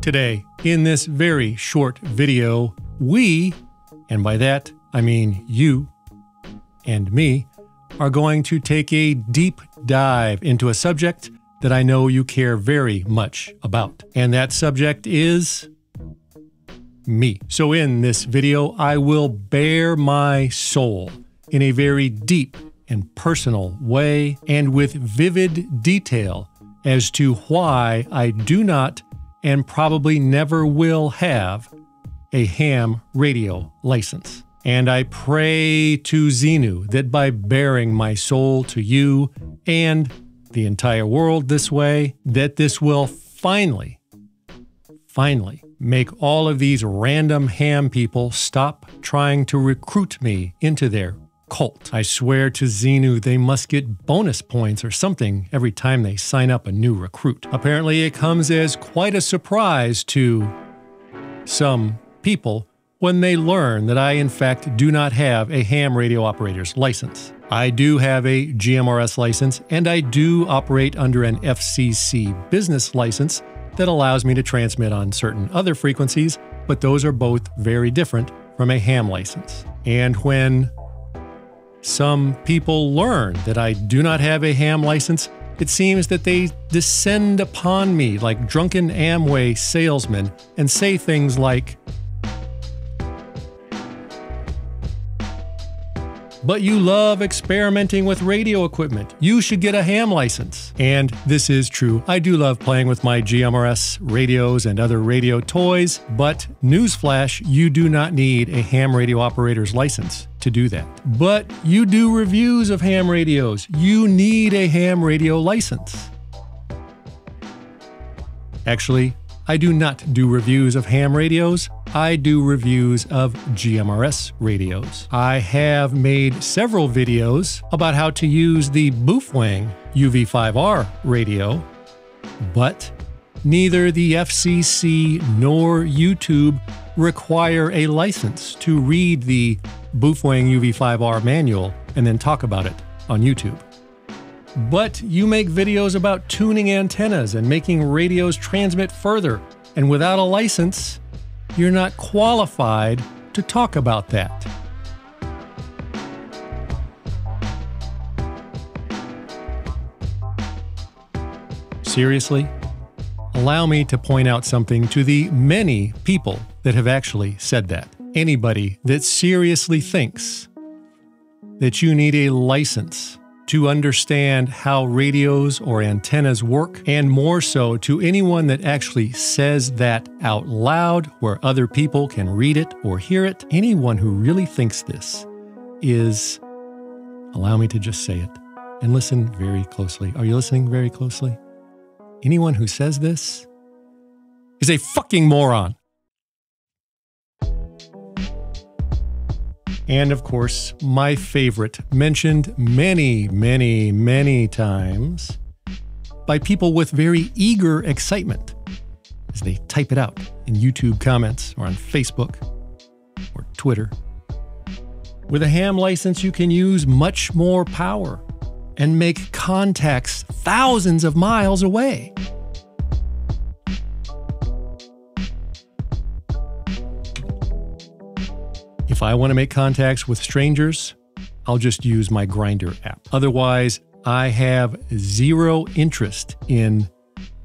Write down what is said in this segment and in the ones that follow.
Today, in this very short video, we, and by that I mean you and me, are going to take a deep dive into a subject that I know you care very much about. And that subject is me. So, in this video, I will bare my soul in a very deep and personal way and with vivid detail as to why I do not and probably never will have a ham radio license. And I pray to Xenu that by baring my soul to you and the entire world this way, that this will finally, finally make all of these random ham people stop trying to recruit me into their cult. I swear to Xenu they must get bonus points or something every time they sign up a new recruit. Apparently, it comes as quite a surprise to some people when they learn that I, in fact, do not have a ham radio operator's license. I do have a GMRS license, and I do operate under an FCC business license that allows me to transmit on certain other frequencies, but those are both very different from a ham license. And when some people learn that I do not have a ham license, it seems that they descend upon me like drunken Amway salesmen and say things like, But you love experimenting with radio equipment. You should get a ham license. And this is true. I do love playing with my GMRS radios and other radio toys, but newsflash, you do not need a ham radio operator's license to do that. But you do reviews of ham radios. You need a ham radio license. Actually, I do not do reviews of ham radios. I do reviews of GMRS radios. I have made several videos about how to use the Boofwang UV5R radio, but neither the FCC nor YouTube require a license to read the Boofwang UV5R manual and then talk about it on YouTube. But you make videos about tuning antennas and making radios transmit further, and without a license, you're not qualified to talk about that. Seriously? Allow me to point out something to the many people that have actually said that. Anybody that seriously thinks that you need a license to understand how radios or antennas work, and more so to anyone that actually says that out loud where other people can read it or hear it. Anyone who really thinks this is, allow me to just say it, and listen very closely. Are you listening very closely? Anyone who says this is a fucking moron. And of course, my favorite, mentioned many, many, many times by people with very eager excitement as they type it out in YouTube comments or on Facebook or Twitter. With a ham license, you can use much more power and make contacts thousands of miles away. If I want to make contacts with strangers, I'll just use my Grindr app. Otherwise, I have zero interest in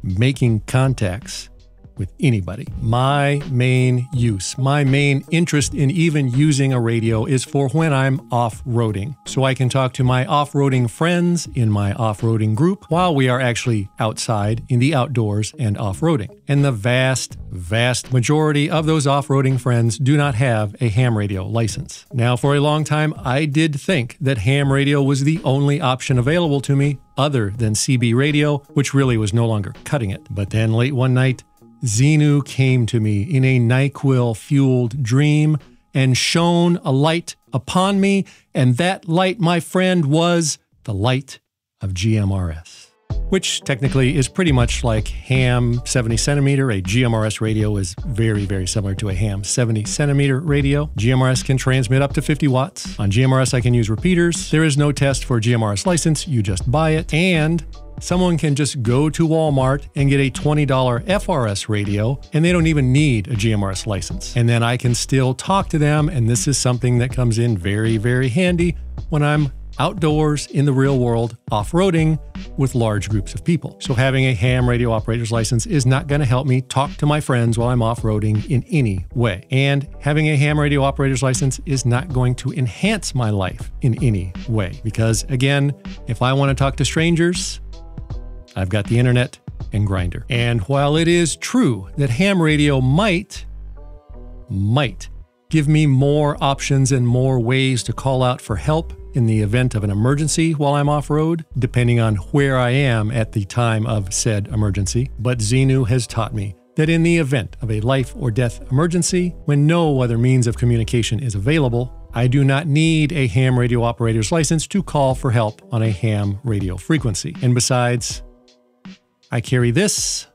making contacts with anybody. My main use, my main interest in even using a radio is for when I'm off roading. So I can talk to my off roading friends in my off roading group while we are actually outside in the outdoors and off roading. And the vast, vast majority of those off roading friends do not have a ham radio license. Now, for a long time, I did think that ham radio was the only option available to me other than CB radio, which really was no longer cutting it. But then late one night, Xenu came to me in a NyQuil fueled dream and shone a light upon me, and that light, my friend, was the light of GMRS which technically is pretty much like ham 70 centimeter. A GMRS radio is very, very similar to a ham 70 centimeter radio. GMRS can transmit up to 50 watts. On GMRS, I can use repeaters. There is no test for GMRS license, you just buy it. And Someone can just go to Walmart and get a $20 FRS radio, and they don't even need a GMRS license. And then I can still talk to them, and this is something that comes in very, very handy when I'm outdoors in the real world off roading with large groups of people. So, having a ham radio operator's license is not going to help me talk to my friends while I'm off roading in any way. And having a ham radio operator's license is not going to enhance my life in any way. Because, again, if I want to talk to strangers, I've got the internet and Grindr. And while it is true that ham radio might, might give me more options and more ways to call out for help in the event of an emergency while I'm off road, depending on where I am at the time of said emergency. But Xenu has taught me that in the event of a life or death emergency, when no other means of communication is available, I do not need a ham radio operator's license to call for help on a ham radio frequency. And besides, I carry this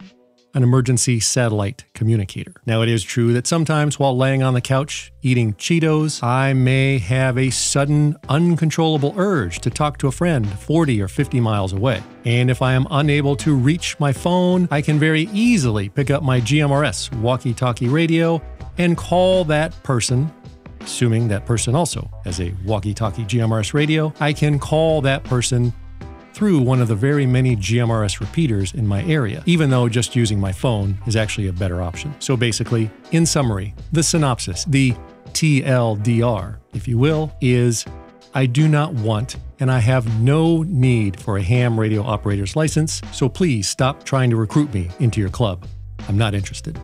an emergency satellite communicator. Now, it is true that sometimes while laying on the couch eating Cheetos, I may have a sudden, uncontrollable urge to talk to a friend 40 or 50 miles away. And if I am unable to reach my phone, I can very easily pick up my GMRS walkie talkie radio and call that person assuming that person also has a walkie talkie GMRS radio, I can call that person through one of the very many GMRS repeaters in my area, even though just using my phone is actually a better option. So basically, in summary, the synopsis, the TLDR, if you will, is I do not want and I have no need for a ham radio operator's license, so please stop trying to recruit me into your club. I'm not interested.